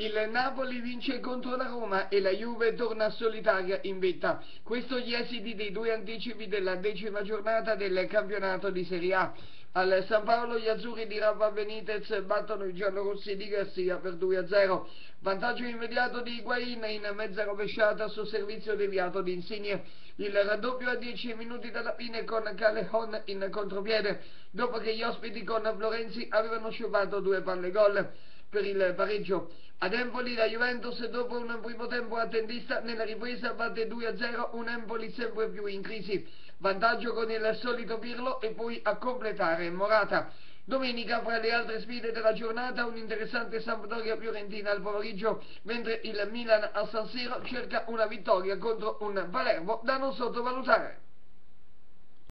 Il Napoli vince contro la Roma e la Juve torna solitaria in vetta. Questo gli esiti dei due anticipi della decima giornata del campionato di Serie A. Al San Paolo gli azzurri di Rafa Benitez battono i giallorossi di Garcia per 2-0. Vantaggio immediato di Higuain in mezza rovesciata su servizio deviato di Insigne. Il raddoppio a 10 minuti dalla fine con Callejon in contropiede, dopo che gli ospiti con Florenzi avevano sciupato due palle gol per il pareggio. Ad Empoli la Juventus dopo un primo tempo attendista nella ripresa batte 2-0 un Empoli sempre più in crisi. Vantaggio con il solito Pirlo e poi a completare Morata. Domenica, fra le altre sfide della giornata, un'interessante Sampdoria-Fiorentina al pomeriggio, mentre il Milan a San Siro cerca una vittoria contro un Palermo da non sottovalutare.